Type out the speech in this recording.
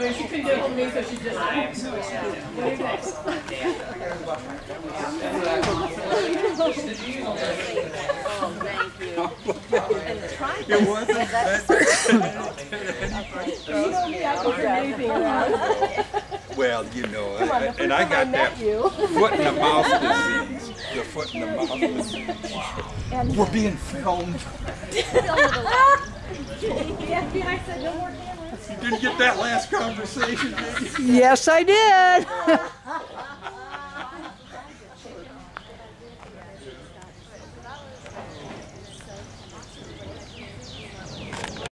then she couldn't get hold of me, so she just. What do you think? Oh, thank you. It wasn't You know me, I can turn anything around. Well, you know, on, the and I time I got that you. foot in the mouth disease. The foot in the mouth disease. We're being filmed. The FBI said no more cameras. You didn't get that last conversation, did you? Yes, I did.